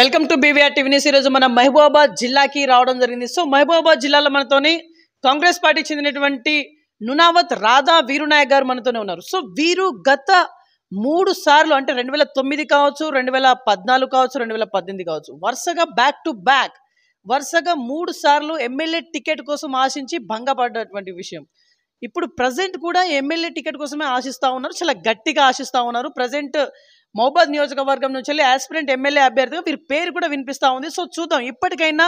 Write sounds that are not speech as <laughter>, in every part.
Welcome to BVR TV news. ఈరోజు మన మహబూబాబాద్ జిల్లాకి రావడం జరిగింది. సో మహబూబాబాద్ జిల్లాలో మనతోని కాంగ్రెస్ పార్టీకి చెందినటువంటి నునావత్ రాధా వీరునాయక్ గారు మనతోనే ఉన్నారు. సో వీరు గత మూడు సార్లు అంటే రెండు వేల తొమ్మిది కావచ్చు రెండు వేల పద్నాలుగు కావచ్చు రెండు వేల పద్దెనిమిది కావచ్చు వరుసగా బ్యాక్ టు బ్యాక్ వరుసగా మూడు సార్లు ఎమ్మెల్యే టికెట్ కోసం ఆశించి భంగపడ్డటువంటి విషయం. ఇప్పుడు ప్రజెంట్ కూడా ఎమ్మెల్యే టికెట్ కోసమే ఆశిస్తూ ఉన్నారు. చాలా గట్టిగా ఆశిస్తూ ఉన్నారు. ప్రజెంట్ మహబాద్ నియోజకవర్గం నుంచి వెళ్ళి ఆస్పిరెంట్ ఎమ్మెల్యే అభ్యర్థిగా వీరి పేరు కూడా వినిపిస్తూ ఉంది. సో చూద్దాం ఇప్పటికైనా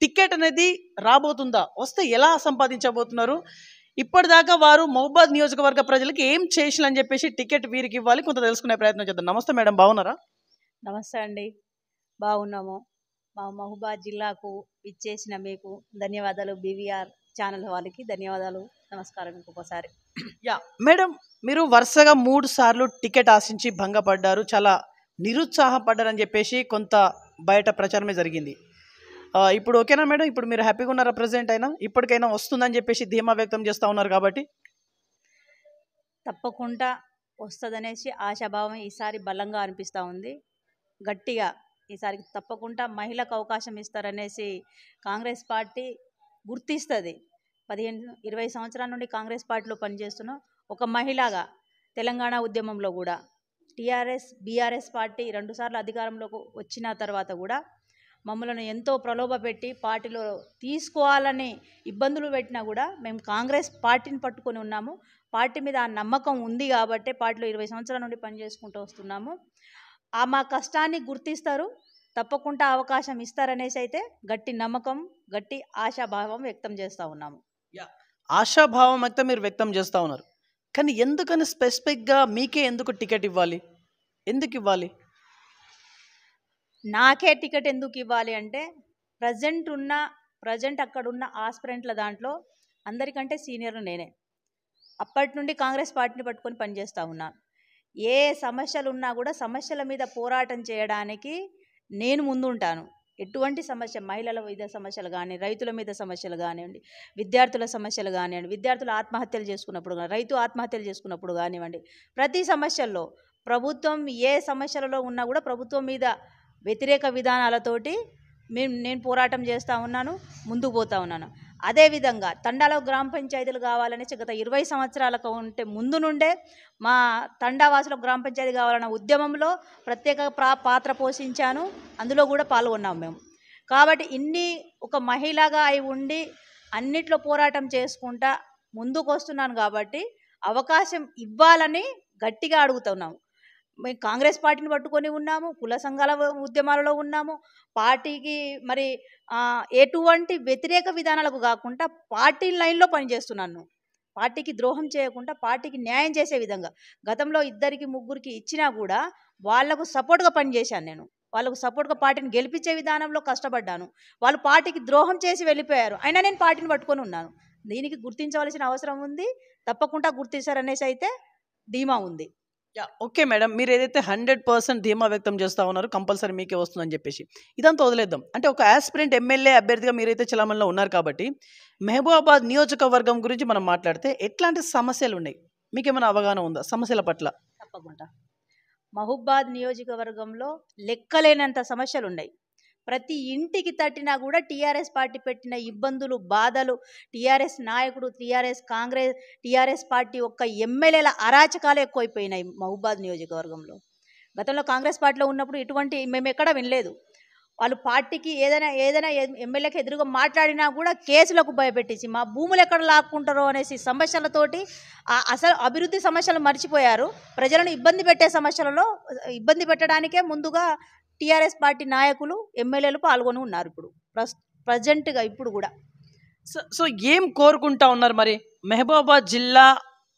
టికెట్ అనేది రాబోతుందా? వస్తే ఎలా సంపాదించబోతున్నారు? ఇప్పటిదాకా వారు మహబాద్ నియోజకవర్గ ప్రజలకి ఏం చేసినని చెప్పేసి టికెట్ వీరికి ఇవ్వాలి. కొంత తెలుసుకునే ప్రయత్నం చేద్దాం. నమస్తే మేడం బాగున్నారా? నమస్తే అండి. బాగున్నాము. మా మహబాద్ జిల్లాకు ఇచ్చేసిన మీకు ధన్యవాదాలు. బీవీఆర్ ఛానల్ వాళ్ళకి ధన్యవాదాలు. నమస్కారం ఇంకొకసారి. యా. మేడం మీరు వరుసగా మూడు సార్లు టికెట్ ఆశించి భంగపడ్డారు చాలా నిరుత్సాహపడ్డారని చెప్పేసి కొంత బయట ప్రచారమే జరిగింది. ఇప్పుడు ఓకేనా మేడం? ఇప్పుడు మీరు హ్యాపీగా ఉన్నారా ప్రజెంట్ అయినా? ఇప్పటికైనా వస్తుందని చెప్పేసి ధీమా వ్యక్తం చేస్తూ ఉన్నారు కాబట్టి. తప్పకుండా వస్తుందనేసి ఆశాభావం ఈసారి బలంగా అనిపిస్తూ ఉంది. గట్టిగా ఈసారి తప్పకుండా మహిళకు అవకాశం ఇస్తారనేసి కాంగ్రెస్ పార్టీ గుర్తిస్తుంది. పదిహేను ఇరవై సంవత్సరాల నుండి కాంగ్రెస్ పార్టీలో పనిచేస్తున్న ఒక మహిళగా తెలంగాణ ఉద్యమంలో కూడా టీఆర్ఎస్ బీఆర్ఎస్ పార్టీ రెండుసార్లు అధికారంలోకి వచ్చిన తర్వాత కూడా మమ్మల్ని ఎంతో ప్రలోభపెట్టి పార్టీలో తీసుకోవాలని ఇబ్బందులు పెట్టినా కూడా మేము కాంగ్రెస్ పార్టీని పట్టుకొని ఉన్నాము. పార్టీ మీద ఆ నమ్మకం ఉంది కాబట్టి పార్టీలో ఇరవై సంవత్సరాల నుండి పనిచేసుకుంటూ వస్తున్నాము. ఆ మా కష్టాన్ని గుర్తిస్తారు. తప్పకుండా అవకాశం ఇస్తారనేసి అయితే గట్టి నమ్మకం గట్టి ఆశాభావం వ్యక్తం చేస్తూ ఉన్నాము. ఆశాభావం అయితే మీరు వ్యక్తం చేస్తూ ఉన్నారు. కానీ ఎందుకని స్పెసిఫిక్గా మీకే ఎందుకు టికెట్ ఇవ్వాలి? ఎందుకు ఇవ్వాలి? నాకే టికెట్ ఎందుకు ఇవ్వాలి అంటే ప్రజెంట్ ఉన్న ప్రజెంట్ అక్కడ ఉన్న ఆస్పిరెంట్ల దాంట్లో అందరికంటే సీనియర్ నేనే. అప్పటి నుండి కాంగ్రెస్ పార్టీని పట్టుకొని పనిచేస్తూ ఉన్నాను ఏ సమస్యలు ఉన్నా కూడా సమస్యల మీద పోరాటం చేయడానికి నేను ముందుంటాను. ఎటువంటి సమస్య మహిళల మీద సమస్యలు కానీ రైతుల మీద సమస్యలు కానివ్వండి విద్యార్థుల సమస్యలు కానివ్వండి విద్యార్థులు ఆత్మహత్యలు చేసుకున్నప్పుడు కానీ రైతు ఆత్మహత్యలు చేసుకున్నప్పుడు కానివ్వండి ప్రతి సమస్యల్లో ప్రభుత్వం ఏ సమస్యలలో ఉన్నా కూడా ప్రభుత్వం మీద వ్యతిరేక విధానాలతోటి మేము నేను పోరాటం చేస్తూ ఉన్నాను ముందుకు పోతా ఉన్నాను. అదేవిధంగా తండాలో గ్రామ పంచాయతీలు కావాలని గత ఇరవై సంవత్సరాలకు ఉంటే ముందు నుండే మా తండావాసులకు గ్రామ పంచాయతీ కావాలన్న ఉద్యమంలో ప్రత్యేక ప్రా పాత్ర పోషించాను. అందులో కూడా పాల్గొన్నాం మేము. కాబట్టి ఇన్ని ఒక మహిళగా అయి ఉండి అన్నిట్లో పోరాటం చేసుకుంటా ముందుకు వస్తున్నాను కాబట్టి అవకాశం ఇవ్వాలని గట్టిగా అడుగుతున్నాము మేము కాంగ్రెస్ పార్టీని పట్టుకొని ఉన్నాము కుల సంఘాల ఉద్యమాలలో ఉన్నాము పార్టీకి మరి ఎటువంటి వ్యతిరేక విధానాలకు కాకుండా పార్టీ లైన్లో పనిచేస్తున్నాను. పార్టీకి ద్రోహం చేయకుండా పార్టీకి న్యాయం చేసే విధంగా. గతంలో ఇద్దరికి ముగ్గురికి ఇచ్చినా కూడా వాళ్ళకు సపోర్ట్గా పనిచేశాను నేను. వాళ్ళకు సపోర్ట్గా పార్టీని గెలిపించే విధానంలో కష్టపడ్డాను. వాళ్ళు పార్టీకి ద్రోహం చేసి వెళ్ళిపోయారు. అయినా నేను పార్టీని పట్టుకొని ఉన్నాను. దీనికి గుర్తించవలసిన అవసరం ఉంది. తప్పకుండా గుర్తిస్తారనేసి అయితే ధీమా ఉంది. Yeah okay madam. మీరు ఏదైతే హండ్రెడ్ పర్సెంట్ ధీమా వ్యక్తం చేస్తూ ఉన్నారు కంపల్సరీ మీకే వస్తుందని చెప్పేసి. ఇదంతా వదిలేద్దాం. అంటే ఒక ఆస్పిరెంట్ ఎమ్మెల్యే అభ్యర్థిగా మీరైతే చలామణిలో ఉన్నారు కాబట్టి మహబూబాబాద్ నియోజకవర్గం గురించి మనం మాట్లాడితే ఎట్లాంటి సమస్యలు ఉన్నాయి మీకేమైనా అవగాహన ఉందా సమస్యల పట్ల? తప్పకుండా. మహబూబాద్ నియోజకవర్గంలో లెక్కలేనంత సమస్యలు ఉన్నాయి ప్రతి ఇంటికి తట్టినా కూడా టీఆర్ఎస్ పార్టీ పెట్టిన ఇబ్బందులు బాధలు టీఆర్ఎస్ నాయకుడు టీఆర్ఎస్ కాంగ్రెస్ టీఆర్ఎస్ పార్టీ ఒక్క ఎమ్మెల్యేల అరాచకాలు ఎక్కువైపోయినాయి మహబూబాద్ నియోజకవర్గంలో. గతంలో కాంగ్రెస్ పార్టీలో ఉన్నప్పుడు ఇటువంటి మేము ఎక్కడా వినలేదు. వాళ్ళు పార్టీకి ఏదైనా ఏదైనా ఎమ్మెల్యేకి ఎదురుగా మాట్లాడినా కూడా కేసులకు భయపెట్టేసి మా భూములు ఎక్కడ లాక్కుంటారో అనేసి సమస్యలతోటి ఆ అసలు అభివృద్ధి సమస్యలు మర్చిపోయారు. ప్రజలను ఇబ్బంది పెట్టే సమస్యలలో ఇబ్బంది పెట్టడానికే ముందుగా టీఆర్ఎస్ పార్టీ నాయకులు ఎమ్మెల్యేలు పాల్గొని ఉన్నారు ఇప్పుడు. ప్రస్ ప్రజెంట్గా ఇప్పుడు కూడా. సో సో ఏం కోరుకుంటా ఉన్నారు మరి? మహబూబాబాద్ జిల్లా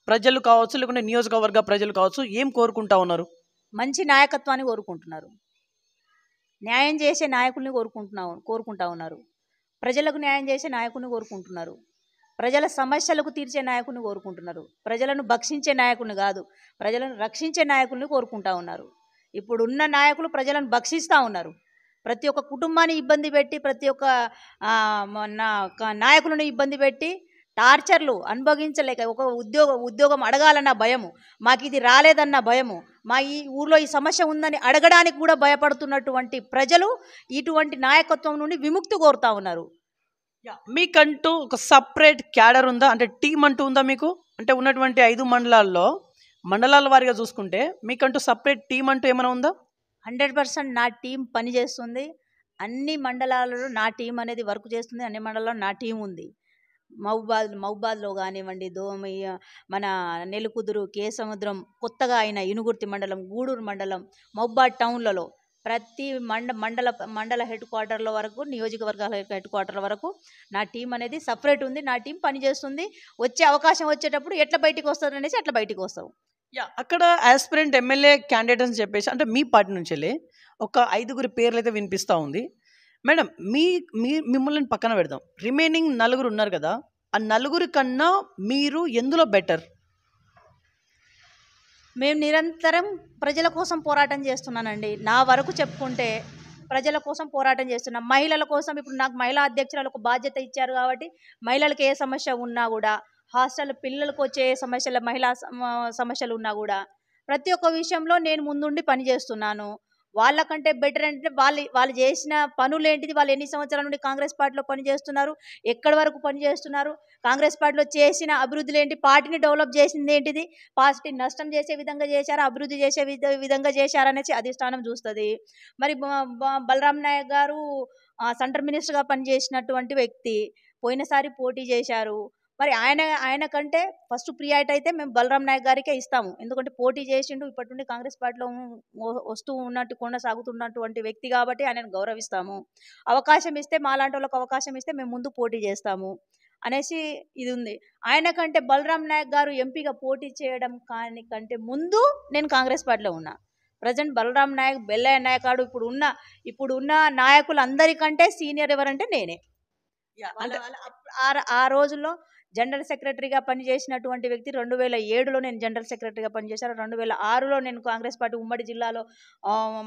ప్రజలు కావచ్చు లేకుంటే నియోజకవర్గ ప్రజలు కావచ్చు ఏం కోరుకుంటా ఉన్నారు? మంచి నాయకత్వాన్ని కోరుకుంటున్నారు. న్యాయం చేసే నాయకుల్ని కోరుకుంటున్నా కోరుకుంటా ఉన్నారు. ప్రజలకు న్యాయం చేసే నాయకుని కోరుకుంటున్నారు. ప్రజల సమస్యలకు తీర్చే నాయకుని కోరుకుంటున్నారు. ప్రజలను భక్షించే నాయకుని కాదు ప్రజలను రక్షించే నాయకుల్ని కోరుకుంటా ఉన్నారు. ఇప్పుడున్న నాయకులు ప్రజలను భక్షిస్తూ ఉన్నారు. ప్రతి ఒక్క కుటుంబాన్ని ఇబ్బంది పెట్టి ప్రతి ఒక్క నాయకులను ఇబ్బంది పెట్టి టార్చర్లు అనుభవించలేక ఒక ఉద్యోగ ఉద్యోగం అడగాలన్న భయము మాకు ఇది రాలేదన్న భయము మా ఈ ఊర్లో ఈ సమస్య ఉందని అడగడానికి కూడా భయపడుతున్నటువంటి ప్రజలు ఇటువంటి నాయకత్వం నుండి విముక్తి కోరుతా ఉన్నారు. మీకంటూ ఒక సపరేట్ క్యాడర్ ఉందా? అంటే టీం అంటూ ఉందా మీకు? అంటే ఉన్నటువంటి ఐదు మండలాల్లో మండలాల వారిగా చూసుకుంటే మీకంటూ సపరేట్ టీం అంటూ ఏమైనా ఉందా? హండ్రెడ్ పర్సెంట్ నా టీం పనిచేస్తుంది అన్ని మండలాలలో నా టీం అనేది వర్క్ చేస్తుంది. అన్ని మండలాల్లో నా టీం ఉంది. మహబాద్ మహబాద్లో కానివ్వండి దోమ మన నెలుకుదురు కేసముద్రం కొత్తగా అయిన ఇనుగుర్తి మండలం గూడూరు మండలం మహబాద్ టౌన్లలో ప్రతి మండ మండల మండల హెడ్ క్వార్టర్ల వరకు నియోజకవర్గాల హెడ్ క్వార్టర్ల వరకు నా టీం అనేది సపరేట్ ఉంది. నా టీం పనిచేస్తుంది వచ్చే అవకాశం వచ్చేటప్పుడు ఎట్లా బయటికి వస్తుంది అనేసి అట్లా బయటికి వస్తాం యా అక్కడ ఆస్పిరెంట్ ఎమ్మెల్యే క్యాండిడేట్ అని చెప్పేసి అంటే మీ పార్టీ నుంచెళ్ళి ఒక ఐదుగురి పేర్లు అయితే వినిపిస్తూ ఉంది. మేడం మీ మీ మిమ్మల్ని పక్కన పెడదాం. రిమైనింగ్ నలుగురు ఉన్నారు కదా ఆ నలుగురి కన్నా మీరు ఎందులో బెటర్ మేము నిరంతరం ప్రజల కోసం పోరాటం చేస్తున్నానండి. నా వరకు చెప్పుకుంటే ప్రజల కోసం పోరాటం చేస్తున్నాం మహిళల కోసం ఇప్పుడు నాకు మహిళా అధ్యక్షురాలకు బాధ్యత ఇచ్చారు కాబట్టి మహిళలకు ఏ సమస్య ఉన్నా కూడా హాస్టల్ పిల్లలకు వచ్చే సమస్యలు మహిళా సమస్యలు ఉన్నా కూడా ప్రతి ఒక్క విషయంలో నేను ముందుండి పనిచేస్తున్నాను వాళ్ళకంటే బెటర్ అంటే వాళ్ళు వాళ్ళు చేసిన పనులు ఏంటిది? వాళ్ళు ఎన్ని సంవత్సరాల నుండి కాంగ్రెస్ పార్టీలో పనిచేస్తున్నారు ఎక్కడి వరకు పనిచేస్తున్నారు కాంగ్రెస్ పార్టీలో చేసిన అభివృద్ధులు ఏంటి? పార్టీని డెవలప్ చేసింది ఏంటిది? పార్టీ నష్టం చేసే విధంగా చేశారా? అభివృద్ధి చేసే విధ విధంగా చేశారనేసి అధిష్టానం చూస్తుంది. మరి బలరాం నాయక్ గారు సెంటర్ మినిస్టర్గా పనిచేసినటువంటి వ్యక్తి పోయినసారి పోటీ చేశారు. మరి ఆయన ఆయన కంటే ఫస్ట్ ప్రియారిటీ అయితే మేము బలరాం నాయక్ గారికే ఇస్తాము. ఎందుకంటే పోటీ చేసిండు ఇప్పటి నుండి కాంగ్రెస్ పార్టీలో వస్తూ ఉన్నట్టు కొనసాగుతున్నటువంటి వ్యక్తి కాబట్టి ఆయనను గౌరవిస్తాము. అవకాశం ఇస్తే మాలాంటి వాళ్ళకి అవకాశం ఇస్తే మేము ముందు పోటీ చేస్తాము అనేసి ఇది ఉంది. ఆయన కంటే బలరాం నాయక్ గారు ఎంపీగా పోటీ చేయడం కానీ కంటే ముందు నేను కాంగ్రెస్ పార్టీలో ఉన్నా. ప్రజెంట్ బలరాం నాయక్ బెల్లయ్య నాయక్ గారు ఇప్పుడు ఉన్న ఇప్పుడు ఉన్న నాయకులందరికంటే సీనియర్ ఎవరంటే నేనే. ఆ రోజుల్లో జనరల్ సెక్రటరీగా పనిచేసినటువంటి వ్యక్తి రెండు వేల ఏడులో నేను జనరల్ సెక్రటరీగా పనిచేశాను. రెండు వేల ఆరులో నేను కాంగ్రెస్ పార్టీ ఉమ్మడి జిల్లాలో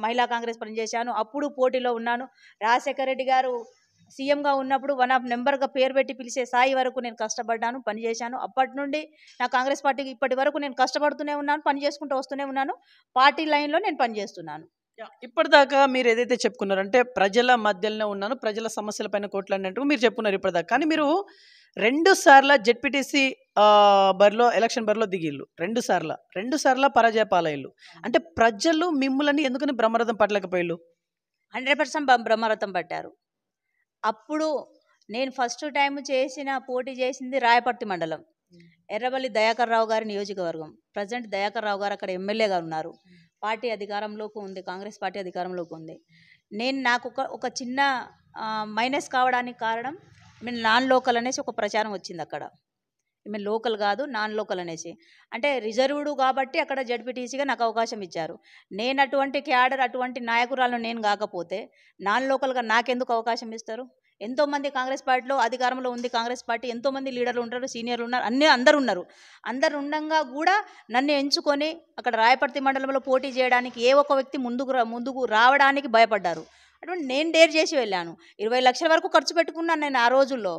మహిళా కాంగ్రెస్ పనిచేశాను. అప్పుడు పోటీలో ఉన్నాను. రాజశేఖర రెడ్డి గారు సీఎంగా ఉన్నప్పుడు వన్ ఆఫ్ నెంబర్గా పేరు పెట్టి పిలిచే స్థాయి వరకు నేను కష్టపడ్డాను పనిచేశాను. అప్పటి నుండి నా కాంగ్రెస్ పార్టీకి ఇప్పటి వరకు నేను కష్టపడుతూనే ఉన్నాను పని చేసుకుంటూ వస్తూనే ఉన్నాను. పార్టీ లైన్లో నేను పనిచేస్తున్నాను. ఇప్పటిదాకా మీరు ఏదైతే చెప్పుకున్నారంటే ప్రజల మధ్యలోనే ఉన్నాను ప్రజల సమస్యల పైన కోట్లాడినట్టు మీరు చెప్పుకున్నారు ఇప్పటిదాకా. కానీ మీరు రెండు సార్ల జెడ్పీటీసీ బరిలో ఎలక్షన్ బరిలో దిగిళ్ళు. రెండు సార్ల. రెండు సార్ల పరాజయ పాలయ్యలు అంటే ప్రజలు మిమ్మల్ని ఎందుకని బ్రహ్మరథం పట్టలేకపోయారు హండ్రెడ్ పర్సెంట్ బ్రహ్మరథం పట్టారు. అప్పుడు నేను ఫస్ట్ టైం చేసిన పోటీ చేసింది రాయపర్తి మండలం. ఎర్రబల్లి దయాకర్ రావు గారి నియోజకవర్గం. ప్రజెంట్ దయాకర్ రావు గారు అక్కడ ఎమ్మెల్యేగా ఉన్నారు. పార్టీ అధికారంలోకి ఉంది. కాంగ్రెస్ పార్టీ అధికారంలోకి ఉంది. నేను నాకు ఒక ఒక చిన్న మైనస్ కావడానికి కారణం మేము నాన్ లోకల్ అనేసి ఒక ప్రచారం వచ్చింది అక్కడ. మేము లోకల్ కాదు నాన్ లోకల్ అనేసి. అంటే రిజర్వ్డ్ కాబట్టి అక్కడ జడ్పీటీసీగా నాకు అవకాశం ఇచ్చారు. నేను అటువంటి క్యాడర్ అటువంటి నాయకురాలు నేను కాకపోతే నాన్ లోకల్గా నాకెందుకు అవకాశం ఇస్తారు? ఎంతోమంది కాంగ్రెస్ పార్టీలో అధికారంలో ఉంది కాంగ్రెస్ పార్టీ ఎంతోమంది లీడర్లు ఉంటారు సీనియర్లు ఉన్నారు అన్ని అందరు ఉన్నారు. అందరు ఉండగా కూడా నన్ను ఎంచుకొని అక్కడ రాయపర్తి మండలంలో పోటీ చేయడానికి ఏ ఒక్క వ్యక్తి ముందుకు రా- ముందుకు రావడానికి భయపడ్డారు. అటువంటి నేను డేర్ చేసి వెళ్ళాను. ఇరవై లక్షల వరకు ఖర్చు పెట్టుకున్నాను నేను ఆ రోజుల్లో.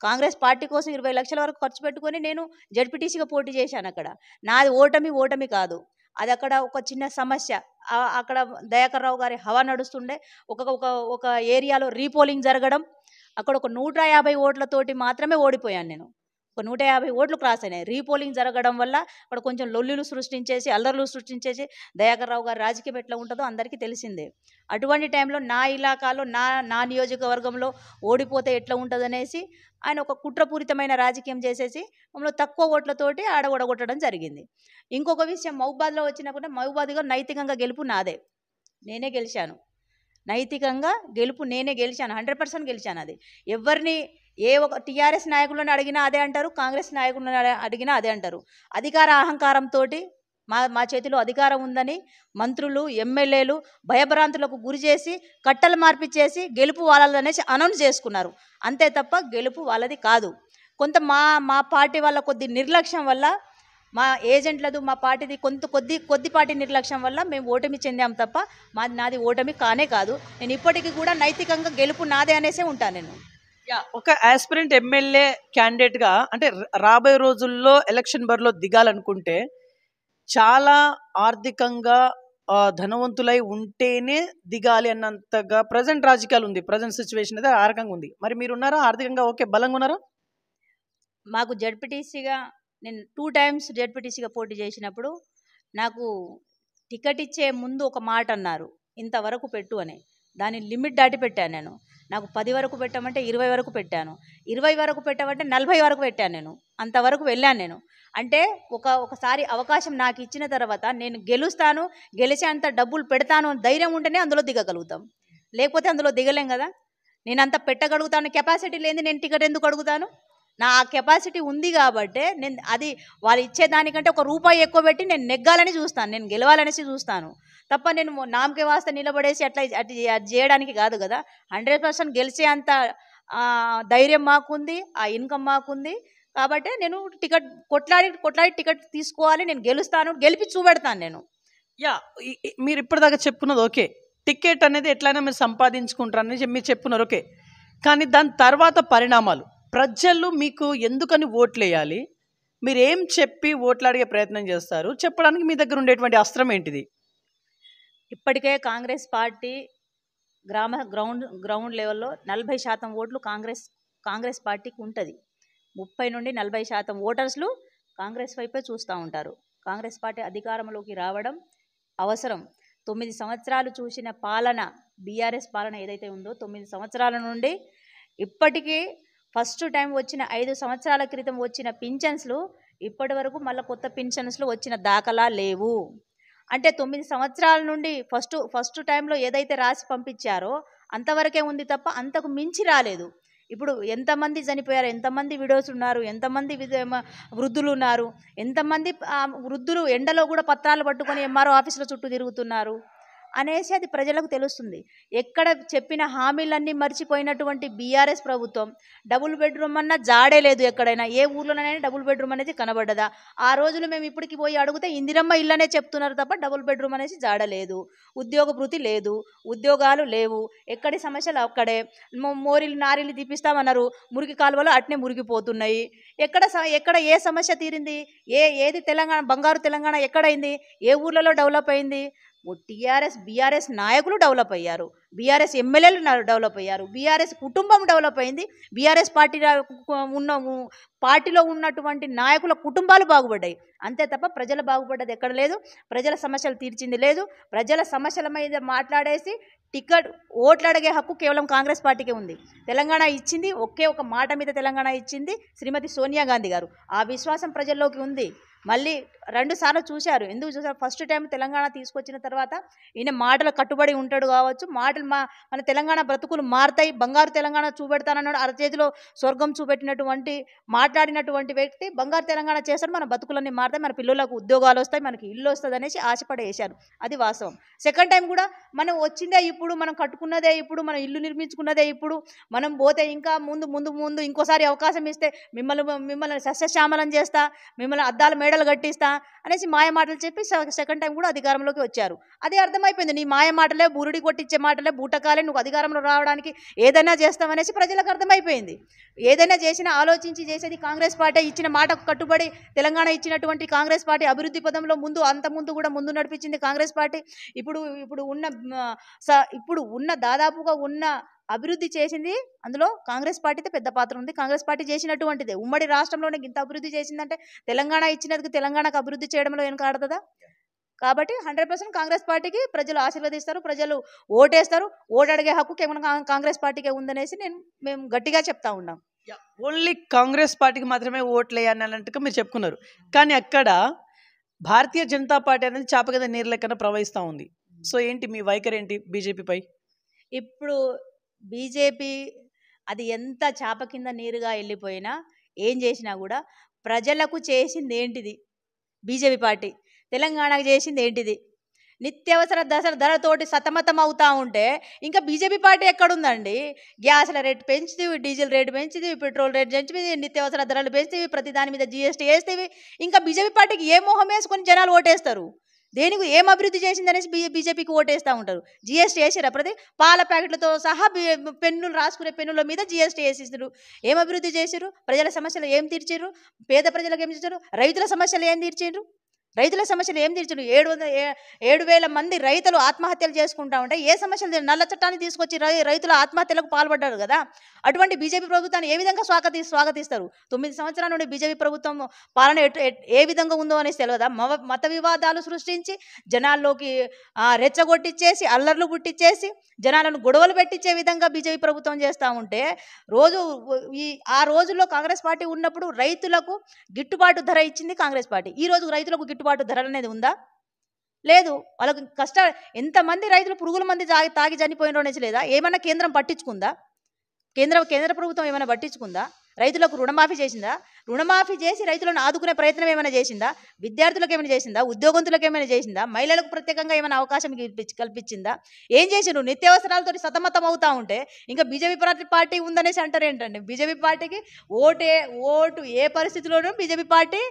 కాంగ్రెస్ పార్టీ కోసం ఇరవై లక్షల వరకు ఖర్చు పెట్టుకొని నేను జడ్పీటీసీగా పోటీ చేశాను అక్కడ. నాది ఓటమి ఓటమి కాదు. అది అక్కడ ఒక చిన్న సమస్య. అక్కడ దయాకర్ రావు గారి హవా నడుస్తుండే. ఒక ఒక ఒక ఏరియాలో రీపోలింగ్ జరగడం. అక్కడ ఒక నూట యాభై ఓట్లతోటి మాత్రమే ఓడిపోయాను నేను. ఒక నూట యాభై ఓట్లు క్రాస్ అయినాయి. రీపోలింగ్ జరగడం వల్ల అక్కడ కొంచెం లొల్లులు సృష్టించేసి అల్లర్లు సృష్టించేసి దయాకర్ రావు గారి రాజకీయం ఎట్లా ఉంటుందో అందరికీ తెలిసిందే. అటువంటి టైంలో నా ఇలాకాలో నా నా నియోజకవర్గంలో ఓడిపోతే ఎట్లా ఉంటుందనేసి ఆయన ఒక కుట్రపూరితమైన రాజకీయం చేసేసి మమ్మల్ని తక్కువ ఓట్లతోటి ఆడ ఓడగొట్టడం జరిగింది. ఇంకొక విషయం మహబాద్లో వచ్చినప్పుడు మహబాద్గా నైతికంగా గెలుపు నాదే. నేనే గెలిచాను. నైతికంగా గెలుపు నేనే గెలిచాను. హండ్రెడ్ పర్సెంట్ గెలిచాను అది. ఎవరిని ఏ ఒక టీఆర్ఎస్ నాయకులను అడిగినా అదే అంటారు కాంగ్రెస్ నాయకులను అడిగినా అదే అంటారు. అధికార అహంకారంతో మా మా చేతిలో అధికారం ఉందని మంత్రులు ఎమ్మెల్యేలు భయభ్రాంతులకు గురి చేసి కట్టలు మార్పిచ్చేసి గెలుపు వాళ్ళదనేసి అనౌన్స్ చేసుకున్నారు. అంతే తప్ప గెలుపు వాళ్ళది కాదు. కొంత మా మా పార్టీ వాళ్ళ కొద్ది నిర్లక్ష్యం వల్ల మా ఏజెంట్లదు మా పార్టీది కొంత కొద్ది కొద్దిపాటి నిర్లక్ష్యం వల్ల మేము ఓటమి చెందాం తప్ప మాది నాది ఓటమి కానే కాదు. నేను ఇప్పటికీ కూడా నైతికంగా గెలుపు నాదే అనేసే ఉంటాను నేను. ఒక ఆస్పిరెంట్ ఎమ్మెల్యే క్యాండిడేట్గా అంటే రాబోయే రోజుల్లో ఎలక్షన్ బరిలో దిగాలనుకుంటే చాలా ఆర్థికంగా ధనవంతులై ఉంటేనే దిగాలి అన్నంతగా ప్రజెంట్ రాజకీయాలు ఉంది. ప్రజెంట్ సిచ్యువేషన్ అయితే ఆ రకంగా ఉంది. మరి మీరు ఉన్నారా ఆర్థికంగా ఓకే? బలంగా ఉన్నారా? మాకు జడ్పీటీసీగా నేను టూ టైమ్స్ జడ్పీటీసీగా పోటీ చేసినప్పుడు నాకు టికెట్ ఇచ్చే ముందు ఒక మాట అన్నారు. ఇంతవరకు పెట్టు అని. దాని లిమిట్ దాటి పెట్టాను నేను. నాకు పది వరకు పెట్టమంటే ఇరవై వరకు పెట్టాను. ఇరవై వరకు పెట్టమంటే నలభై వరకు పెట్టాను నేను. అంతవరకు వెళ్ళాను నేను. అంటే ఒక ఒకసారి అవకాశం నాకు ఇచ్చిన తర్వాత నేను గెలుస్తాను గెలిచేంత డబ్బులు పెడతాను ధైర్యం ఉంటేనే అందులో దిగగలుగుతాం. లేకపోతే అందులో దిగలేం కదా? నేను అంత పెట్టగలుగుతాను కెపాసిటీ లేని నేను టికెట్ ఎందుకు అడుగుతాను? నా ఆ కెపాసిటీ ఉంది కాబట్టి నేను అది వాళ్ళు ఇచ్చేదానికంటే ఒక రూపాయి ఎక్కువ పెట్టి నేను నెగ్గాలని చూస్తాను నేను గెలవాలనేసి చూస్తాను. తప్ప నేను మొ- నామకే వాస్త నిలబడేసి అట్లా అటు అది చేయడానికి కాదు కదా. హండ్రెడ్ పర్సెంట్ గెలిచే అంత ఆ, ధైర్యం మాకుంది ఆ ఇన్కమ్ మాకుంది. కాబట్టి నేను టికెట్ కొట్లాడి కొట్లాడి టికెట్ తీసుకోవాలి నేను గెలుస్తాను గెలిపి చూపెడతాను నేను. యా మీరు ఇప్పటిదాకా చెప్పుకున్నది ఓకే. టికెట్ అనేది ఎట్లయినా మీరు సంపాదించుకుంటారని చెప్పి మీరు చెప్పున్నారు ఓకే. కానీ దాని తర్వాత పరిణామాలు. ప్రజలు మీకు ఎందుకని ఓట్లు వేయాలి మీరు ఏం చెప్పి ఓట్లాడే ప్రయత్నం చేస్తారు? చెప్పడానికి మీ దగ్గర ఉండేటువంటి అస్త్రం ఏంటిది? ఇప్పటికే కాంగ్రెస్ పార్టీ గ్రామ గ్రౌండ్ గ్రౌండ్ లెవెల్లో నలభై శాతం ఓట్లు కాంగ్రెస్ కాంగ్రెస్ పార్టీకి ఉంటుంది. ముప్పై నుండి నలభై శాతం ఓటర్స్లు కాంగ్రెస్ వైపే చూస్తూ ఉంటారు. కాంగ్రెస్ పార్టీ అధికారంలోకి రావడం అవసరం. తొమ్మిది సంవత్సరాలు చూసిన పాలన బీఆర్ఎస్ పాలన ఏదైతే ఉందో తొమ్మిది సంవత్సరాల నుండి ఇప్పటికీ ఫస్ట్ టైం వచ్చిన ఐదు సంవత్సరాల క్రితం వచ్చిన పింఛన్స్లు ఇప్పటి వరకు మళ్ళీ కొత్త పింఛన్స్లు వచ్చిన దాఖలా లేవు. అంటే తొమ్మిది సంవత్సరాల నుండి ఫస్ట్ ఫస్ట్ టైంలో ఏదైతే రాసి పంపించారో అంతవరకే ఉంది తప్ప అంతకు మించి రాలేదు. ఇప్పుడు ఎంతమంది చనిపోయారు ఎంతమంది విడోస్ ఉన్నారు ఎంతమంది వృద్ధులు ఉన్నారు ఎంతమంది వృద్ధులు ఎండలో కూడా పత్రాలు పట్టుకొని ఎంఆర్ఓ ఆఫీసుల చుట్టూ తిరుగుతున్నారు? అనేసి అది ప్రజలకు తెలుస్తుంది. ఎక్కడ చెప్పిన హామీలన్నీ మర్చిపోయినటువంటి బీఆర్ఎస్ ప్రభుత్వం డబుల్ బెడ్రూమ్ అన్న జాడే లేదు ఎక్కడైనా. ఏ ఊర్లోనైనా డబుల్ బెడ్రూమ్ అనేది కనబడ్డదా? ఆ రోజులు మేము ఇప్పటికి పోయి అడిగితే ఇందిరమ్మ ఇల్లనే చెప్తున్నారు తప్ప డబుల్ బెడ్రూమ్ అనేసి జాడలేదు ఉద్యోగ భృతి లేదు. ఉద్యోగాలు లేవు. ఎక్కడి సమస్యలు అక్కడే. మో- మోరీలు నారీలు తీపిస్తామన్నారు. మురికి కాలువలు అట్నే మురిగిపోతున్నాయి. ఎక్కడ స- ఎక్కడ ఏ సమస్య తీరింది? ఏ ఏది తెలంగాణ బంగారు తెలంగాణ ఎక్కడైంది? ఏ ఊర్లలో డెవలప్ అయింది? టీఆర్ఎస్ బీఆర్ఎస్ నాయకులు డెవలప్ అయ్యారు. బీఆర్ఎస్ ఎమ్మెల్యేలు డెవలప్ అయ్యారు. బీఆర్ఎస్ కుటుంబం డెవలప్ అయింది. బీఆర్ఎస్ పార్టీ ఉన్న పార్టీలో ఉన్నటువంటి నాయకుల కుటుంబాలు బాగుపడ్డాయి. అంతే తప్ప ప్రజలు బాగుపడ్డది ఎక్కడ లేదు. ప్రజల సమస్యలు తీర్చింది లేదు. ప్రజల సమస్యల మీద మాట్లాడేసి టికెట్ ఓట్లు అడిగే హక్కు కేవలం కాంగ్రెస్ పార్టీకే ఉంది. తెలంగాణ ఇచ్చింది ఒకే ఒక మాట మీద తెలంగాణ ఇచ్చింది శ్రీమతి సోనియా గాంధీ గారు. ఆ విశ్వాసం ప్రజల్లోకి ఉంది. మళ్ళీ రెండు సార్లు చూశారు. ఎందుకు చూశారు? ఫస్ట్ టైం తెలంగాణ తీసుకొచ్చిన తర్వాత ఈయన మాటలు కట్టుబడి ఉంటాడు కావచ్చు. మాటలు మా మన తెలంగాణ బ్రతుకులు మారుతాయి. బంగారు తెలంగాణ చూపెడతానన్నాడు. అరచేతిలో స్వర్గం చూపెట్టినటువంటి మాట్లాడినటువంటి వ్యక్తి బంగారు తెలంగాణ చేస్తాడు మన బతుకులన్నీ మారుతాయి. మన పిల్లలకు ఉద్యోగాలు వస్తాయి. మనకి ఇల్లు వస్తుంది అనేసి ఆశపడేశారు అది వాస్తవం. సెకండ్ టైం కూడా మనం వచ్చిందే ఇప్పుడు మనం కట్టుకున్నదే ఇప్పుడు మనం ఇల్లు నిర్మించుకున్నదే ఇప్పుడు మనం పోతే ఇంకా ముందు ముందు ముందు ఇంకోసారి అవకాశం ఇస్తే మిమ్మల్ని మిమ్మల్ని సస్యశ్యామలం చేస్తా మిమ్మల్ని అద్దాల మేడలు కట్టిస్తా అనేసి మాయ మాటలు చెప్పి సెకండ్ టైం కూడా అధికారంలోకి వచ్చారు. అది అర్థమైపోయింది నీ మాయ మాటలే బూరుడి కొట్టించే మాటలే బూటకాలే నువ్వు అధికారంలో రావడానికి ఏదైనా చేస్తామనేసి ప్రజలకు అర్థమైపోయింది. ఏదైనా చేసినా ఆలోచించి చేసేది కాంగ్రెస్ పార్టీ ఇచ్చిన మాటకు కట్టుబడి తెలంగాణ ఇచ్చినటువంటి కాంగ్రెస్ పార్టీ అభివృద్ధి పదంలో ముందు అంత ముందు కూడా ముందు నడిపించింది కాంగ్రెస్ పార్టీ. ఇప్పుడు ఇప్పుడు ఉన్న స- ఇప్పుడు ఉన్న దాదాపుగా ఉన్న అభివృద్ధి చేసింది అందులో కాంగ్రెస్ పార్టీతో పెద్ద పాత్ర ఉంది. కాంగ్రెస్ పార్టీ చేసినటువంటిదే. ఉమ్మడి రాష్ట్రంలోనే ఇంత అభివృద్ధి చేసిందంటే తెలంగాణ ఇచ్చినందుకు తెలంగాణకు అభివృద్ధి చేయడంలో వెనకాడుతుందా కాబట్టి హండ్రెడ్ పర్సెంట్ కాంగ్రెస్ పార్టీకి ప్రజలు ఆశీర్వదిస్తారు ప్రజలు ఓటేస్తారు. ఓటు అడిగే హక్కు కేవలం కాంగ్రెస్ పార్టీకే ఉందనేసి నేను మేము గట్టిగా చెప్తా ఉన్నాం. ఓన్లీ కాంగ్రెస్ పార్టీకి మాత్రమే ఓట్లు వేయాలి అన్నట్టుగా మీరు చెప్పుకున్నారు. కానీ అక్కడ భారతీయ జనతా పార్టీ అనేది చాప కింద నీరు లెక్కన ప్రవహిస్తూ ఉంది. సో ఏంటి మీ వైఖరి ఏంటి బీజేపీపై? ఇప్పుడు బీజేపీ అది ఎంత చాప కింద నీరుగా వెళ్ళిపోయినా ఏం చేసినా కూడా ప్రజలకు చేసింది ఏంటిది? BJP party. తెలంగాణకు చేసింది ఏంటిది? నిత్యవసర దశల ధరతోటి సతమతం అవుతా ఉంటే ఇంకా బీజేపీ పార్టీ ఎక్కడుందండి? గ్యాస్ల రేట్ పెంచుతీవి డీజిల్ రేటు పెంచుతీవి పెట్రోల్ రేట్ పెంచుతీవి నిత్యవసర ధరలు పెంచుతీవి ప్రతి దాని మీద జీఎస్టీ వేస్తేవి. ఇంకా బీజేపీ పార్టీకి ఏ మోహం వేసుకొని జనాలు ఓటేస్తారు? దేనికి ఏం అభివృద్ధి చేసిందనేసి బీ బీజేపీకి ఓటేస్తూ ఉంటారు. జిఎస్టీ వేసారు ప్రతి పాల ప్యాకెట్లతో సహా పెన్నులు రాసుకునే పెన్నుల మీద జిఎస్టీ వేసేసారు ఏం అభివృద్ధి చేసారు ప్రజల సమస్యలు ఏం తీర్చారు పేద ప్రజలకు ఏం తీర్చారు రైతుల సమస్యలు ఏం తీర్చారు రైతుల సమస్యలు ఏం తీర్చారు. ఏడు వందల ఏ- ఏడు వేల మంది రైతులు ఆత్మహత్యలు చేసుకుంటా ఉంటే ఏ సమస్యలు నల్ల చట్టాన్ని తీసుకొచ్చి రై రైతుల ఆత్మహత్యలకు పాల్పడ్డారు కదా? అటువంటి బీజేపీ ప్రభుత్వాన్ని ఏ విధంగా స్వాగతి స్వాగతిస్తారు? తొమ్మిది సంవత్సరాల నుండి బీజేపీ ప్రభుత్వం పాలన ఎటు ఏ విధంగా ఉందో అనేసి తెలియదా మత వివాదాలు సృష్టించి జనాల్లోకి రెచ్చగొట్టించేసి రెచ్చగొట్టిచ్చేసి అల్లర్లు పుట్టించేసి జనాలను గొడవలు పెట్టించే విధంగా బీజేపీ ప్రభుత్వం చేస్తూ ఉంటే రోజు ఈ ఆ రోజుల్లో కాంగ్రెస్ పార్టీ ఉన్నప్పుడు రైతులకు గిట్టుబాటు ధర ఇచ్చింది కాంగ్రెస్ పార్టీ. ఈ రోజు రైతులకు గిట్టు గిట్టుబాటు ధరలు అనేది ఉందా? లేదు. వాళ్ళకి కష్ట ఎంతమంది రైతులు పురుగుల మంది తాగి తాగి చనిపోయిన రోజు లేదా? ఏమన్నా కేంద్రం పట్టించుకుందా? కేంద్ర కేంద్ర ప్రభుత్వం ఏమైనా పట్టించుకుందా? రైతులకు రుణమాఫీ చేసిందా? రుణమాఫీ చేసి రైతులను ఆదుకునే ప్రయత్నం ఏమైనా చేసిందా? విద్యార్థులకు ఏమైనా చేసిందా? ఉద్యోగంతులకు ఏమైనా చేసిందా? మహిళలకు ప్రత్యేకంగా ఏమైనా అవకాశం కల్పించిందా? ఏం చేసిండు నిత్యావసరాలతో సతమతం అవుతా ఉంటే ఇంకా బీజేపీ పార్టీ పార్టీ ఉందనేసి అంటారు ఏంటండి? బీజేపీ పార్టీకి ఓటే ఓటు ఏ పరిస్థితిలోనూ బీజేపీ పార్టీ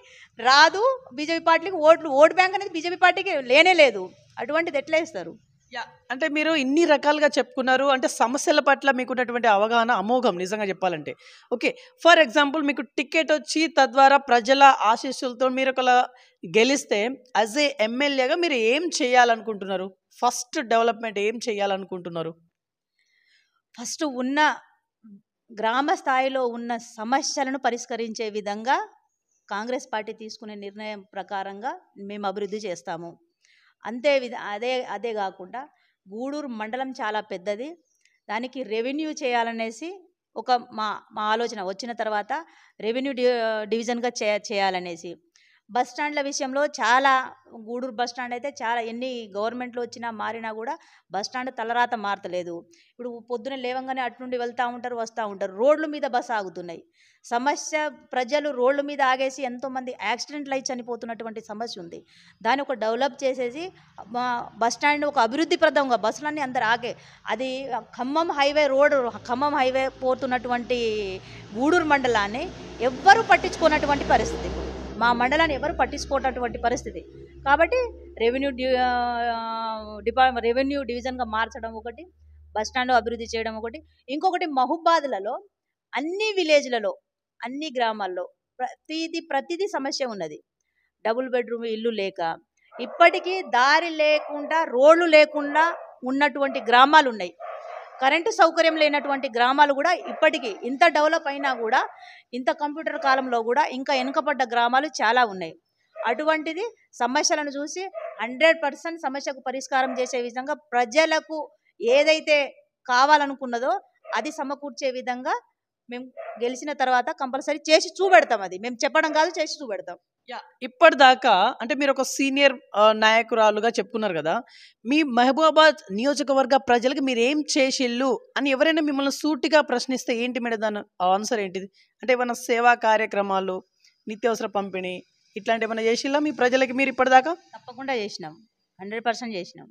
రాదు. బీజేపీ పార్టీకి ఓట్లు ఓటు బ్యాంక్ అనేది బీజేపీ పార్టీకి లేనే లేదు. అటువంటిది ఎట్లా ఇస్తారు యా. అంటే మీరు ఇన్ని రకాలుగా చెప్పుకున్నారు. అంటే సమస్యల పట్ల మీకున్నటువంటి అవగాహన అమోఘం నిజంగా చెప్పాలంటే. ఓకే ఫర్ ఎగ్జాంపుల్ మీకు టికెట్ వచ్చి తద్వారా ప్రజల ఆశీస్సులతో మీరు ఒకలా గెలిస్తే యాజ్ ఏ ఎమ్మెల్యేగా మీరు ఏం చేయాలనుకుంటున్నారు? ఫస్ట్ డెవలప్మెంట్ ఏం చేయాలనుకుంటున్నారు? ఫస్ట్ ఉన్న గ్రామ స్థాయిలో ఉన్న సమస్యలను పరిష్కరించే విధంగా కాంగ్రెస్ పార్టీ తీసుకునే నిర్ణయం ప్రకారంగా మేము అభివృద్ధి చేస్తాము. అంతే విధ అదే అదే కాకుండా గూడూరు మండలం చాలా పెద్దది. దానికి రెవెన్యూ చేయాలనేసి ఒక మా మా ఆలోచన. వచ్చిన తర్వాత రెవెన్యూ డి డివిజన్గా చే చేయాలనేసి. బస్ స్టాండ్ల విషయంలో చాలా గూడూరు బస్ స్టాండ్ అయితే చాలా ఎన్ని గవర్నమెంట్లు వచ్చినా మారినా కూడా బస్ స్టాండ్ తలరాత మారతలేదు. ఇప్పుడు పొద్దున లేవంగానే అటు నుండి వెళ్తూ ఉంటారు వస్తూ ఉంటారు. రోడ్ల మీద బస్ ఆగుతున్నాయి. సమస్య ప్రజలు రోడ్ల మీద ఆగేసి ఎంతోమంది యాక్సిడెంట్లు అయి చనిపోతున్నటువంటి సమస్య ఉంది. దాన్ని ఒక డెవలప్ చేసేసి బస్ స్టాండ్ ఒక అభివృద్ధి ప్రదంగా బస్సులన్నీ అందరు ఆగే అది Khammam highway road Khammam highway పోతున్నటువంటి గూడూరు మండలాన్ని ఎవ్వరూ పట్టించుకున్నటువంటి పరిస్థితి మా మండలాన్ని ఎవరు పట్టించుకోవటటువంటి పరిస్థితి. కాబట్టి రెవెన్యూ డిపా రెవెన్యూ డివిజన్గా మార్చడం ఒకటి బస్ అభివృద్ధి చేయడం ఒకటి. ఇంకొకటి మహుబాద్లలో అన్ని విలేజ్లలో అన్ని గ్రామాల్లో ప్రతిదీ ప్రతిదీ సమస్య ఉన్నది. డబుల్ బెడ్రూమ్ ఇల్లు లేక ఇప్పటికీ దారి లేకుండా రోడ్లు లేకుండా ఉన్నటువంటి గ్రామాలు ఉన్నాయి. కరెంటు సౌకర్యం లేనటువంటి గ్రామాలు కూడా ఇప్పటికీ ఇంత డెవలప్ అయినా కూడా ఇంత కంప్యూటర్ కాలంలో కూడా ఇంకా వెనుకబడ్డ గ్రామాలు చాలా ఉన్నాయి. అటువంటిది సమస్యలను చూసి హండ్రెడ్ పర్సెంట్ సమస్యకు పరిష్కారం చేసే విధంగా ప్రజలకు ఏదైతే కావాలనుకున్నదో అది సమకూర్చే విధంగా మేము గెలిచిన తర్వాత కంపల్సరీ చేసి చూపెడతాం అది. మేము చెప్పడం కాదు చేసి చూపెడతాం. యా. ఇప్పటిదాకా అంటే మీరు ఒక సీనియర్ నాయకురాలుగా చెప్పుకున్నారు కదా మీ మహబూబాబాద్ నియోజకవర్గ ప్రజలకు మీరు ఏం చేసిల్లు అని ఎవరైనా మిమ్మల్ని సూటిగా ప్రశ్నిస్తే ఏంటి మేడం దాని ఆన్సర్ ఏంటిది? అంటే ఏమైనా సేవా కార్యక్రమాలు నిత్యావసర పంపిణీ ఇట్లాంటి ఏమైనా చేసిల్లా మీ ప్రజలకి మీరు ఇప్పటిదాకా? తప్పకుండా చేసినాం. హండ్రెడ్ పర్సెంట్ చేసినాం.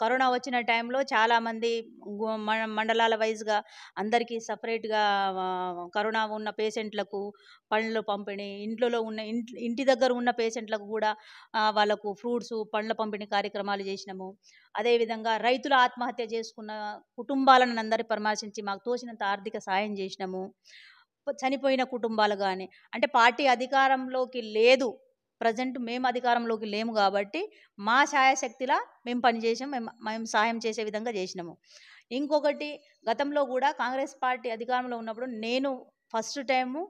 కరోనా వచ్చిన టైంలో చాలామంది మండలాల వైజ్గా అందరికీ సపరేట్గా కరోనా ఉన్న పేషెంట్లకు పండ్లు పంపిణీ ఇంట్లో ఉన్న ఇంటి ఇంటి దగ్గర ఉన్న పేషెంట్లకు కూడా వాళ్ళకు ఫ్రూట్స్ పండ్ల పంపిణీ కార్యక్రమాలు చేసినాము. అదేవిధంగా రైతులు ఆత్మహత్య చేసుకున్న కుటుంబాలను అందరి పరామర్శించి మాకు తోచినంత ఆర్థిక సాయం చేసినాము. చనిపోయిన కుటుంబాలు కానీ అంటే పార్టీ అధికారంలోకి లేదు. ప్రజెంట్ మేము అధికారంలోకి లేము కాబట్టి మా ఛాయాశక్తిలా మేము పనిచేసాం మేము మేము సహాయం చేసే విధంగా చేసినాము. ఇంకొకటి గతంలో కూడా కాంగ్రెస్ పార్టీ అధికారంలో ఉన్నప్పుడు నేను ఫస్ట్ టైము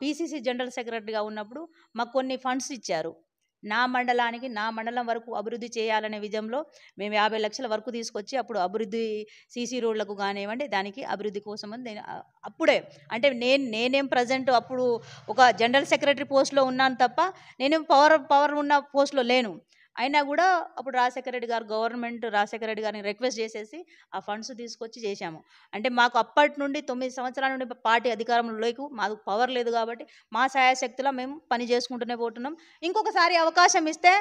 పీసీసీ జనరల్ సెక్రటరీగా ఉన్నప్పుడు మాకు కొన్ని ఫండ్స్ ఇచ్చారు. నా మండలానికి నా మండలం వరకు అభివృద్ధి చేయాలనే విధంలో మేము యాభై లక్షల వరకు తీసుకొచ్చి అప్పుడు అభివృద్ధి సీసీ రోడ్లకు కానివ్వండి దానికి అభివృద్ధి కోసం అని నేను అప్పుడే అంటే నేను నేనేం ప్రజెంట్ అప్పుడు ఒక జనరల్ సెక్రటరీ పోస్ట్లో ఉన్నాను తప్ప నేనేం పవర్ పవర్ ఉన్న పోస్ట్లో లేను. అయినా కూడా అప్పుడు రాజశేఖర రెడ్డి గారు గవర్నమెంట్ రాజశేఖర రెడ్డి గారిని రిక్వెస్ట్ చేసేసి ఆ ఫండ్స్ తీసుకొచ్చి చేశాము. అంటే మాకు అప్పటి నుండి తొమ్మిది సంవత్సరాల నుండి పార్టీ అధికారంలోకి మాకు పవర్ లేదు కాబట్టి మా సాయశక్తిలో మేము పని చేసుకుంటూనే పోతున్నాం. ఇంకొకసారి అవకాశం ఇస్తే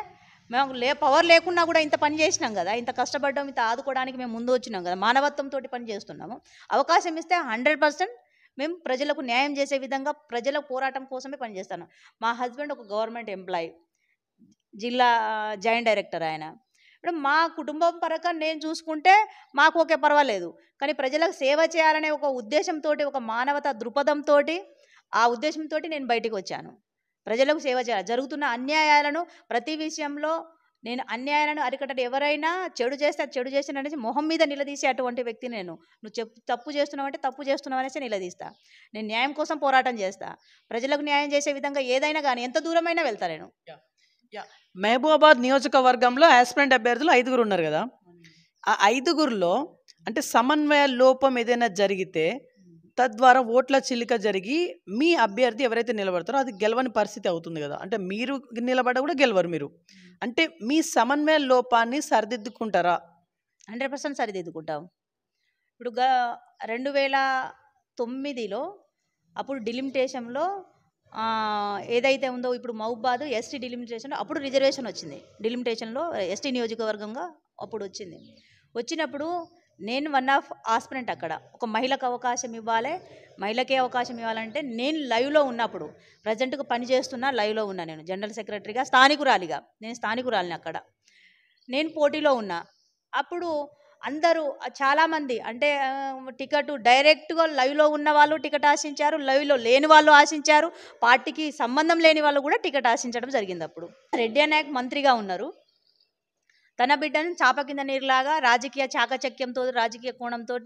మేము లే పవర్ లేకున్నా కూడా ఇంత పని చేసినాం కదా ఇంత కష్టపడ్డాం ఇంత ఆదుకోవడానికి మేము ముందు వచ్చినాం కదా మానవత్వంతో పని చేస్తున్నాము. అవకాశం ఇస్తే హండ్రెడ్ పర్సెంట్ మేము ప్రజలకు న్యాయం చేసే విధంగా ప్రజల పోరాటం కోసమే పనిచేస్తాను మా హస్బెండ్ ఒక గవర్నమెంట్ ఎంప్లాయీ. జిల్లా జాయింట్ డైరెక్టర్ ఆయన. ఇప్పుడు మా కుటుంబం పరంగా నేను చూసుకుంటే మాకు ఓకే పర్వాలేదు. కానీ ప్రజలకు సేవ చేయాలనే ఒక ఉద్దేశంతో ఒక మానవత దృక్పథంతో ఆ ఉద్దేశంతో నేను బయటికి వచ్చాను. ప్రజలకు సేవ చేయాలి. జరుగుతున్న అన్యాయాలను ప్రతి విషయంలో నేను అన్యాయాలను అరికట్టడం ఎవరైనా చెడు చేస్తే అది చెడు చేసిన అనేసి మొహం మీద నిలదీసే అటువంటి వ్యక్తి నేను. నువ్వు చెప్పు తప్పు చేస్తున్నావు అంటే తప్పు చేస్తున్నావు అనేసి నిలదీస్తా. నేను న్యాయం కోసం పోరాటం చేస్తా. ప్రజలకు న్యాయం చేసే విధంగా ఏదైనా కానీ ఎంత దూరమైనా వెళ్తా నేను. మహబూబాబాద్ నియోజకవర్గంలో ఆస్పిరెంట్ అభ్యర్థులు ఐదుగురు ఉన్నారు కదా. ఆ ఐదుగురులో అంటే సమన్వయ లోపం ఏదైనా జరిగితే తద్వారా ఓట్ల చిల్లిక జరిగి మీ అభ్యర్థి ఎవరైతే నిలబడతారో అది గెలవని పరిస్థితి అవుతుంది కదా. అంటే మీరు నిలబడ కూడా గెలవరు మీరు. అంటే మీ సమన్వయ లోపాన్ని సరిదిద్దుకుంటారా? Hundred percent సరిదిద్దుకుంటాం. ఇప్పుడు రెండు వేల తొమ్మిదిలో అప్పుడు డిలిమిటేషన్లో ఏదైతే ఉందో ఇప్పుడు మహబాద్ ఎస్టీ డిలిమిటేషన్ అప్పుడు రిజర్వేషన్ వచ్చింది. డిలిమిటేషన్లో ఎస్టీ నియోజకవర్గంగా అప్పుడు వచ్చింది. వచ్చినప్పుడు నేను వన్ ఆఫ్ ఆస్పిరెంట్ అక్కడ. ఒక మహిళకు అవకాశం ఇవ్వాలి మహిళకే అవకాశం ఇవ్వాలంటే నేను లైవ్లో ఉన్నప్పుడు ప్రజెంట్గా పనిచేస్తున్నా లైవ్లో ఉన్నా నేను. జనరల్ సెక్రటరీగా స్థానికురాలిగా. నేను స్థానికురాలిని అక్కడ. నేను పోటీలో ఉన్నా. అప్పుడు అందరూ చాలామంది అంటే టికెట్ డైరెక్ట్గా లైవ్లో ఉన్న వాళ్ళు టికెట్ ఆశించారు లైవ్లో లేని వాళ్ళు ఆశించారు పార్టీకి సంబంధం లేని వాళ్ళు కూడా టికెట్ ఆశించడం జరిగింది అప్పుడు. రెడ్డి నాయక్ మంత్రిగా ఉన్నారు. తన బిడ్డను చాప కింద నీరులాగా రాజకీయ చాకచక్యంతో రాజకీయ కోణంతో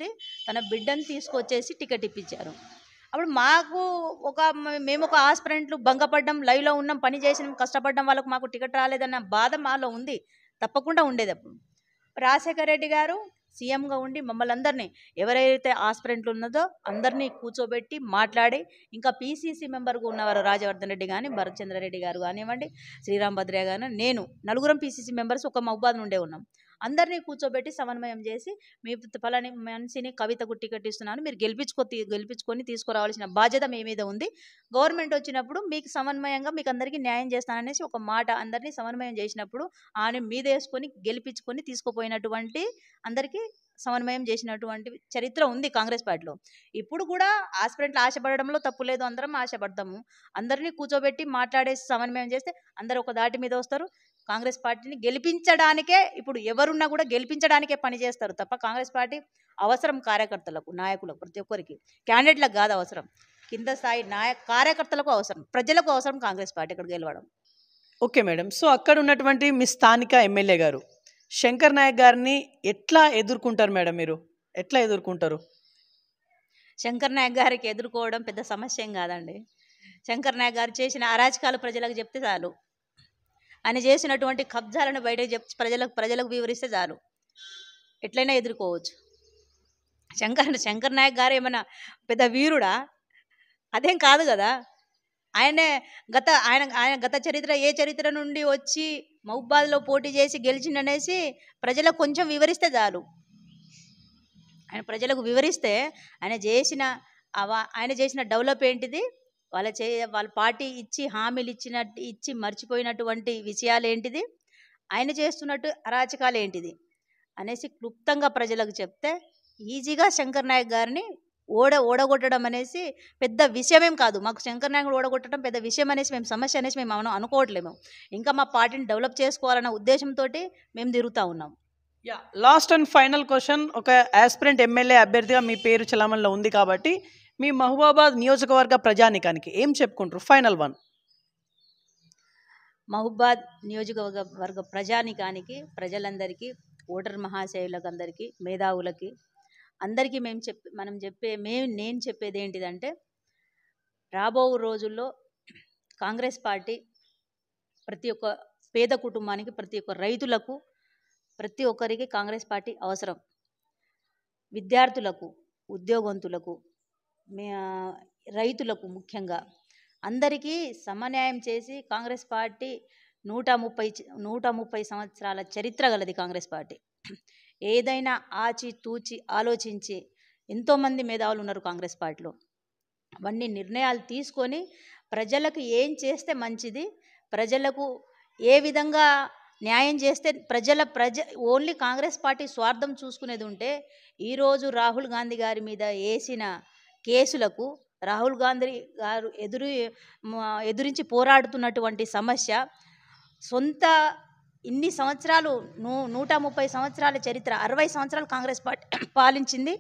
తన బిడ్డను తీసుకొచ్చేసి టికెట్ ఇప్పించారు. అప్పుడు మాకు ఒక మేము ఒక ఆస్పిరెంట్లు భంగపడ్డం లైవ్లో ఉన్నాం పని చేసినాం కష్టపడ్డం వాళ్ళకు మాకు టికెట్ రాలేదన్న బాధ మాలో ఉంది. తప్పకుండా ఉండేది అప్పుడు. రాజశేఖర రెడ్డి గారు సీఎంగా ఉండి మమ్మల్ని అందరినీ ఎవరైతే ఆస్పిరెంట్లు ఉన్నదో అందరినీ కూర్చోబెట్టి మాట్లాడి ఇంకా పీసీసీ మెంబర్గా ఉన్నవారు రాజవర్ధన్ రెడ్డి కానీ భరత్చంద్రారెడ్డి గారు కానివ్వండి శ్రీరామ్ భద్రయ్య గారు నేను నలుగురం పీసీసీ మెంబర్స్ ఒక మహబాద్ నుండే ఉన్నాం. అందరినీ కూర్చోబెట్టి సమన్వయం చేసి మీ ఫలాని మనిషిని కవితకు టికెట్ ఇస్తున్నాను మీరు గెలిపించుకో గెలిపించుకొని తీసుకురావాల్సిన బాధ్యత మీ మీద ఉంది. గవర్నమెంట్ వచ్చినప్పుడు మీకు సమన్వయంగా మీకు అందరికీ న్యాయం చేస్తాననేసి ఒక మాట అందరినీ సమన్వయం చేసినప్పుడు ఆమె మీద వేసుకొని గెలిపించుకొని తీసుకుపోయినటువంటి అందరికీ సమన్వయం చేసినటువంటి చరిత్ర ఉంది కాంగ్రెస్ పార్టీలో. ఇప్పుడు కూడా ఆస్పిరెంట్లు ఆశపడడంలో తప్పు లేదు. అందరం ఆశపడతాము. అందరినీ కూర్చోబెట్టి మాట్లాడేసి సమన్వయం చేస్తే అందరు ఒక దాటి మీద వస్తారు. కాంగ్రెస్ పార్టీని గెలిపించడానికే ఇప్పుడు ఎవరున్నా కూడా గెలిపించడానికే పనిచేస్తారు తప్ప కాంగ్రెస్ పార్టీ అవసరం కార్యకర్తలకు నాయకులకు ప్రతి ఒక్కరికి. క్యాండిడేట్లకు కాదు అవసరం. కింద స్థాయి నాయక కార్యకర్తలకు అవసరం. ప్రజలకు అవసరం కాంగ్రెస్ పార్టీ ఇక్కడ గెలవడం. Okay madam. సో అక్కడ ఉన్నటువంటి మీ స్థానిక ఎమ్మెల్యే గారు శంకర్ నాయక్ గారిని ఎట్లా ఎదుర్కొంటారు మేడం మీరు? ఎట్లా ఎదుర్కొంటారు? శంకర్ నాయక్ గారికి ఎదుర్కోవడం పెద్ద సమస్య ఏం కాదండి. శంకర్ నాయక్ గారు చేసిన అరాచకాలు ప్రజలకు చెప్తే చాలు. ఆయన చేసినటువంటి కబ్జాలను బయటకు చెప్పి ప్రజలకు ప్రజలకు వివరిస్తే చాలు. ఎట్లయినా ఎదుర్కోవచ్చు. శంకర్ శంకర్ నాయక్ గారు ఏమైనా పెద్ద వీరుడా? అదేం కాదు కదా. ఆయనే గత ఆయన ఆయన గత చరిత్ర ఏ చరిత్ర నుండి వచ్చి మహబాద్లో పోటీ చేసి గెలిచిండనేసి ప్రజలకు కొంచెం వివరిస్తే చాలు. ఆయన ప్రజలకు వివరిస్తే ఆయన చేసిన అవ- ఆయన చేసిన డెవలప్ ఏంటిది? వాళ్ళ చే వాళ్ళ పార్టీ ఇచ్చి హామీలు ఇచ్చినట్టు ఇచ్చి మర్చిపోయినటువంటి విషయాలు ఏంటిది ఆయన చేస్తున్నట్టు అరాచకాలు ఏంటిది అనేసి క్లుప్తంగా ప్రజలకు చెప్తే ఈజీగా శంకర్ నాయక్ గారిని ఓడ ఓడగొట్టడం అనేసి పెద్ద విషయమేం కాదు. మాకు శంకర్ నాయకుడు ఓడగొట్టడం పెద్ద విషయం అనేసి మేము సమస్య అనేసి మేము మనం అనుకోవట్లేము ఇంకా మా పార్టీని డెవలప్ చేసుకోవాలన్న ఉద్దేశంతో మేము తిరుగుతూ ఉన్నాం. Yeah last and final question. ఒక యాస్పిరెంట్ ఎమ్మెల్యే అభ్యర్థిగా మీ పేరు చలామణిలో ఉంది కాబట్టి మీ మహబూబాబాద్ నియోజకవర్గ ప్రజానికానికి ఏం చెప్పుకుంటారు? ఫైనల్ వన్ మహబాద్ నియోజకవర్గ వర్గ ప్రజానికానికి ప్రజలందరికీ ఓటర్ మహాశయులకు అందరికీ మేధావులకి అందరికీ మేము చెప్పి మనం చెప్పే మేము నేను చెప్పేది ఏంటిదంటే రాబో రోజుల్లో కాంగ్రెస్ పార్టీ ప్రతి ఒక్క పేద కుటుంబానికి ప్రతి ఒక్క రైతులకు ప్రతి ఒక్కరికి కాంగ్రెస్ పార్టీ అవసరం. విద్యార్థులకు ఉద్యోగవంతులకు రైతులకు ముఖ్యంగా. అందరికీ సమన్యాయం చేసి కాంగ్రెస్ పార్టీ నూట ముప్పై నూట ముప్పై సంవత్సరాల చరిత్ర గలది కాంగ్రెస్ పార్టీ. ఏదైనా ఆచి తూచి ఆలోచించి ఎంతోమంది మేధావులు ఉన్నారు కాంగ్రెస్ పార్టీలో. అవన్నీ నిర్ణయాలు తీసుకొని ప్రజలకు ఏం చేస్తే మంచిది ప్రజలకు ఏ విధంగా న్యాయం చేస్తే ప్రజల ప్రజ ఓన్లీ కాంగ్రెస్ పార్టీ స్వార్థం చూసుకునేది ఉంటే ఈరోజు రాహుల్ గాంధీ గారి మీద వేసిన కేసులకు రాహుల్ గాంధీ గారు ఎదురు ఎదురించి పోరాడుతున్నటువంటి సమస్య సొంత ఇన్ని సంవత్సరాలు నూ నూట ముప్పై సంవత్సరాల చరిత్ర అరవై సంవత్సరాలు కాంగ్రెస్ పార్టీ <clears throat> పాలించింది.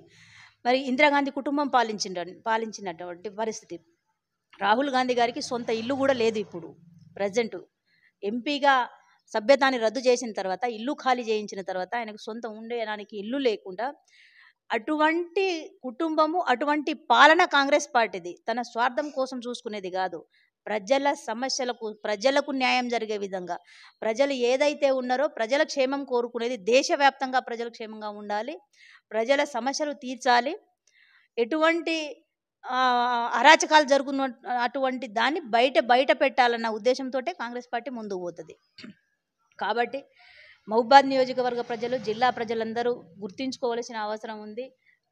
మరి ఇందిరాగాంధీ కుటుంబం పాలించిన పాలించినటువంటి పరిస్థితి. రాహుల్ గాంధీ గారికి సొంత ఇల్లు కూడా లేదు ఇప్పుడు ప్రజెంట్. ఎంపీగా సభ్యతాన్ని రద్దు చేసిన తర్వాత ఇల్లు ఖాళీ చేయించిన తర్వాత ఆయనకు సొంత ఉండేదానికి ఇల్లు లేకుండా అటువంటి కుటుంబము అటువంటి పాలన కాంగ్రెస్ పార్టీది. తన స్వార్థం కోసం చూసుకునేది కాదు. ప్రజల సమస్యలకు ప్రజలకు న్యాయం జరిగే విధంగా. ప్రజలు ఏదైతే ఉన్నారో ప్రజల క్షేమం కోరుకునేది దేశవ్యాప్తంగా ప్రజల క్షేమంగా ఉండాలి. ప్రజల సమస్యలు తీర్చాలి. ఎటువంటి అరాచకాలు జరుగుతున్న అటువంటి దాన్ని బయట బయట పెట్టాలన్న ఉద్దేశంతో కాంగ్రెస్ పార్టీ ముందుకు పోతుంది. కాబట్టి మహబాద్ నియోజకవర్గ ప్రజలు జిల్లా ప్రజలందరూ గుర్తించుకోవలసిన అవసరం ఉంది.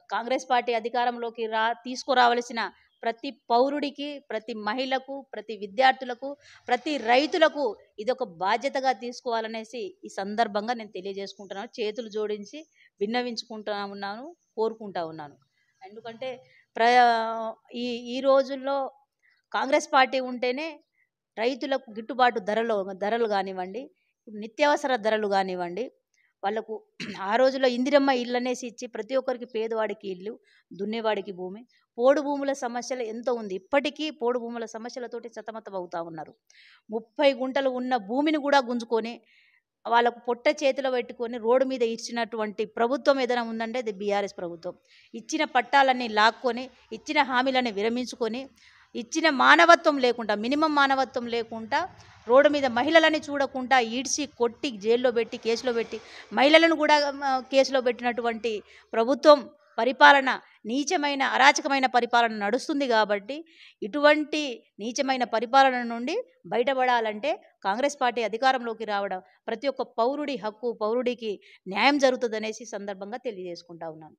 కాంగ్రెస్ పార్టీ అధికారంలోకి రా తీసుకురావలసిన ప్రతి పౌరుడికి ప్రతి మహిళకు ప్రతి విద్యార్థులకు ప్రతి రైతులకు ఇదొక బాధ్యతగా తీసుకోవాలనేసి ఈ సందర్భంగా నేను తెలియజేసుకుంటున్నాను. చేతులు జోడించి విన్నవించుకుంటా ఉన్నాను కోరుకుంటా ఉన్నాను. ఎందుకంటే ప్ర ఈ ఈ రోజుల్లో కాంగ్రెస్ పార్టీ ఉంటేనే రైతులకు గిట్టుబాటు ధరలు ధరలు కానివ్వండి నిత్యావసర ధరలు కానివ్వండి వాళ్ళకు ఆ రోజుల్లో ఇందిరమ్మ ఇల్లు అనేసి ఇచ్చి ప్రతి ఒక్కరికి పేదవాడికి ఇల్లు దున్నేవాడికి భూమి. పోడు భూముల సమస్యలు ఎంతో ఉంది? ఇప్పటికీ పోడు భూముల సమస్యలతోటి సతమతం అవుతా ఉన్నారు. ముప్పై గుంటలు ఉన్న భూమిని కూడా గుంజుకొని వాళ్ళకు పొట్ట చేతిలో పెట్టుకొని రోడ్డు మీద ఇచ్చినటువంటి ప్రభుత్వం ఏదైనా ఉందంటే అది బీఆర్ఎస్ ప్రభుత్వం. ఇచ్చిన పట్టాలన్నీ లాక్కొని ఇచ్చిన హామీలని విరమించుకొని ఇచ్చిన మానవత్వం లేకుండా మినిమం మానవత్వం లేకుండా రోడ్డు మీద మహిళలని చూడకుండా ఈడ్చి కొట్టి జైల్లో పెట్టి కేసులో పెట్టి మహిళలను కూడా కేసులో పెట్టినటువంటి ప్రభుత్వం పరిపాలన నీచమైన అరాచకమైన పరిపాలన నడుస్తుంది కాబట్టి ఇటువంటి నీచమైన పరిపాలన నుండి బయటపడాలంటే కాంగ్రెస్ పార్టీ అధికారంలోకి రావడం ప్రతి ఒక్క పౌరుడి హక్కు పౌరుడికి న్యాయం జరుగుతుందనేసి సందర్భంగా తెలియజేసుకుంటా ఉన్నాను.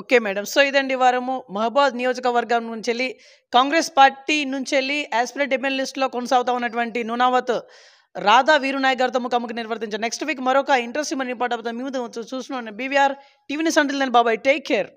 Okay madam. సో ఇదండి వారము మహబాద్ నియోజకవర్గం నుంచి వెళ్ళి కాంగ్రెస్ పార్టీ నుంచి వెళ్ళి యాస్పిరెంట్ ఎమ్మెల్యే లిస్ట్లో కొనసాగుతా ఉన్నటువంటి నునావత్ రాధా వీరునాయక్ గారితో ముఖాముఖి నిర్వర్తించారు. నెక్స్ట్ వీక్ మరొక ఇంట్రెస్టింగ్ మరి పాట మీ ముందు చూస్తున్నాను. బీవీఆర్ టీవీని సంటిల్ బాబాయ్. Take care.